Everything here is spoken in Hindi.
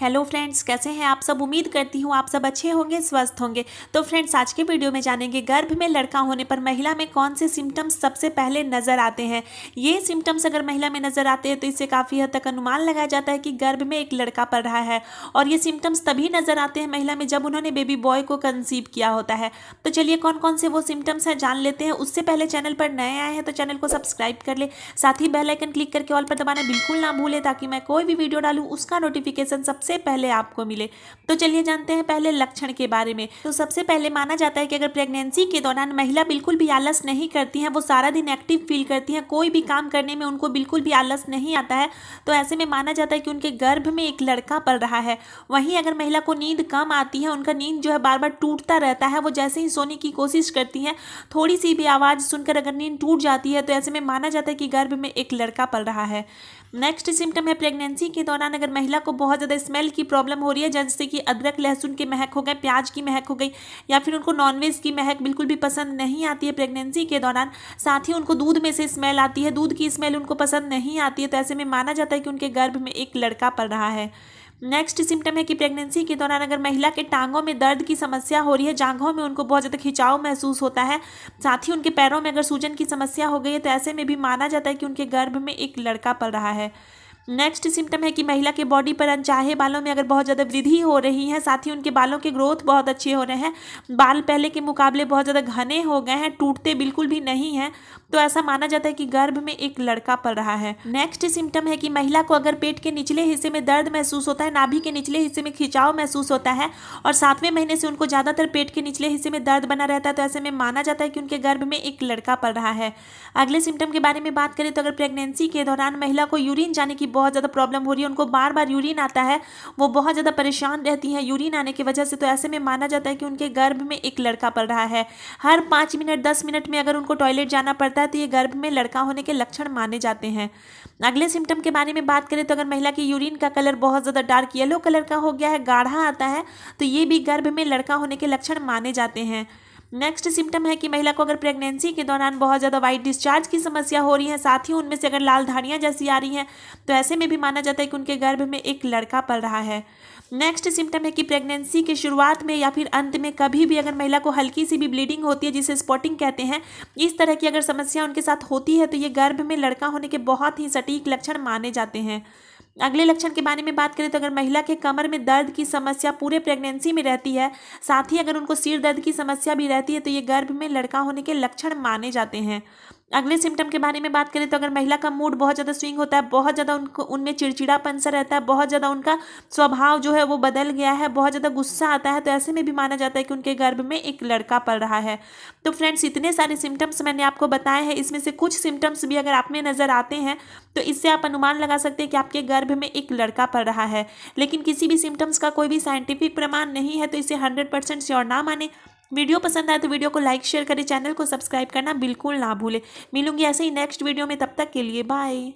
हेलो फ्रेंड्स कैसे हैं आप सब? उम्मीद करती हूँ आप सब अच्छे होंगे, स्वस्थ होंगे। तो फ्रेंड्स आज के वीडियो में जानेंगे गर्भ में लड़का होने पर महिला में कौन से सिम्टम्स सबसे पहले नज़र आते हैं। ये सिम्टम्स अगर महिला में नज़र आते हैं तो इससे काफ़ी हद तक अनुमान लगाया जाता है कि गर्भ में एक लड़का पड़ रहा है। और ये सिम्टम्स तभी नज़र आते हैं महिला में जब उन्होंने बेबी बॉय को कंसीव किया होता है। तो चलिए कौन कौन से वो सिम्टम्स हैं जान लेते हैं। उससे पहले चैनल पर नए आए हैं तो चैनल को सब्सक्राइब कर ले। साथ ही बेलाइकन क्लिक करके ऑल पर दबाना बिल्कुल ना भूलें, ताकि मैं कोई भी वीडियो डालूँ, उसका नोटिफिकेशन सबसे सबसे पहले आपको मिले। तो चलिए जानते हैं पहले लक्षण के बारे में। तो सबसे पहले माना जाता है कि अगर प्रेगनेंसी के दौरान महिला बिल्कुल भी आलस नहीं करती हैं, वो सारा दिन एक्टिव फील करती हैं, कोई भी काम करने में उनको बिल्कुल भी आलस नहीं आता है तो ऐसे में माना जाता है कि उनके गर्भ में एक लड़का पड़ रहा है। वहीं अगर महिला को नींद कम आती है, उनका नींद जो है बार बार टूटता रहता है, वो जैसे ही सोने की कोशिश करती हैं थोड़ी सी भी आवाज़ सुनकर अगर नींद टूट जाती है तो ऐसे में माना जाता है कि गर्भ में एक लड़का पड़ रहा है। नेक्स्ट सिम्टम है प्रेगनेंसी के दौरान अगर महिला को बहुत ज़्यादा स्मेल की प्रॉब्लम हो रही है, जैसे कि अदरक, लहसुन की महक हो गए, प्याज की महक हो गई, या फिर उनको नॉनवेज की महक बिल्कुल भी पसंद नहीं आती है प्रेगनेंसी के दौरान, साथ ही उनको दूध में से स्मेल आती है, दूध की स्मेल उनको पसंद नहीं आती है तो ऐसे में माना जाता है कि उनके गर्भ में एक लड़का पड़ रहा है। नेक्स्ट सिम्टम है कि प्रेगनेंसी के दौरान अगर महिला के टांगों में दर्द की समस्या हो रही है, जांघों में उनको बहुत ज़्यादा खिंचाव महसूस होता है, साथ ही उनके पैरों में अगर सूजन की समस्या हो गई है तो ऐसे में भी माना जाता है कि उनके गर्भ में एक लड़का पल रहा है। नेक्स्ट सिम्टम है कि महिला के बॉडी पर अनचाहे बालों में अगर बहुत ज़्यादा वृद्धि हो रही है, साथ ही उनके बालों के ग्रोथ बहुत अच्छे हो रहे हैं, बाल पहले के मुकाबले बहुत ज़्यादा घने हो गए हैं, टूटते बिल्कुल भी नहीं हैं तो ऐसा माना जाता है कि गर्भ में एक लड़का पड़ रहा है। नेक्स्ट सिम्टम है कि महिला को अगर पेट के निचले हिस्से में दर्द महसूस होता है, नाभि के निचले हिस्से में खिंचाव महसूस होता है और सातवें महीने से उनको ज़्यादातर पेट के निचले हिस्से में दर्द बना रहता है तो ऐसे में माना जाता है कि उनके गर्भ में एक लड़का पड़ रहा है। अगले सिम्टम के बारे में बात करें तो अगर प्रेगनेंसी के दौरान महिला को यूरिन जाने की बहुत ज़्यादा प्रॉब्लम हो रही है, उनको बार बार यूरिन आता है, वो बहुत ज़्यादा परेशान रहती है यूरिन आने की वजह से तो ऐसे में माना जाता है कि उनके गर्भ में एक लड़का पड़ रहा है। हर पाँच मिनट, दस मिनट में अगर उनको टॉयलेट जाना पड़ता है तो ये गर्भ में लड़का होने के लक्षण माने जाते हैं। अगले सिम्टम के बारे में बात करें तो अगर महिला की यूरिन का कलर बहुत ज़्यादा डार्क येलो कलर का हो गया है, गाढ़ा आता है तो ये भी गर्भ में लड़का होने के लक्षण माने जाते हैं। नेक्स्ट सिम्टम है कि महिला को अगर प्रेगनेंसी के दौरान बहुत ज़्यादा वाइट डिस्चार्ज की समस्या हो रही है, साथ ही उनमें से अगर लाल धारियाँ जैसी आ रही हैं तो ऐसे में भी माना जाता है कि उनके गर्भ में एक लड़का पल रहा है। नेक्स्ट सिम्टम है कि प्रेगनेंसी के शुरुआत में या फिर अंत में कभी भी अगर महिला को हल्की सी भी ब्लीडिंग होती है, जिसे स्पॉटिंग कहते हैं, इस तरह की अगर समस्या उनके साथ होती है तो ये गर्भ में लड़का होने के बहुत ही सटीक लक्षण माने जाते हैं। अगले लक्षण के बारे में बात करें तो अगर महिला के कमर में दर्द की समस्या पूरे प्रेगनेंसी में रहती है, साथ ही अगर उनको सिर दर्द की समस्या भी रहती है तो ये गर्भ में लड़का होने के लक्षण माने जाते हैं। अगले सिम्टम के बारे में बात करें तो अगर महिला का मूड बहुत ज़्यादा स्विंग होता है, बहुत ज़्यादा उनको, उनमें चिड़चिड़ापन सा रहता है, बहुत ज़्यादा उनका स्वभाव जो है वो बदल गया है, बहुत ज़्यादा गुस्सा आता है तो ऐसे में भी माना जाता है कि उनके गर्भ में एक लड़का पल रहा है। तो फ्रेंड्स इतने सारे सिम्टम्स मैंने आपको बताए हैं, इसमें से कुछ सिम्टम्स भी अगर आप में नज़र आते हैं तो इससे आप अनुमान लगा सकते हैं कि आपके गर्भ में एक लड़का पड़ रहा है। लेकिन किसी भी सिम्टम्स का कोई भी साइंटिफिक प्रमाण नहीं है तो इसे हंड्रेड परसेंट श्योर ना माने। वीडियो पसंद आए तो वीडियो को लाइक, शेयर करें, चैनल को सब्सक्राइब करना बिल्कुल ना भूलें। मिलूँगी ऐसे ही नेक्स्ट वीडियो में, तब तक के लिए बाय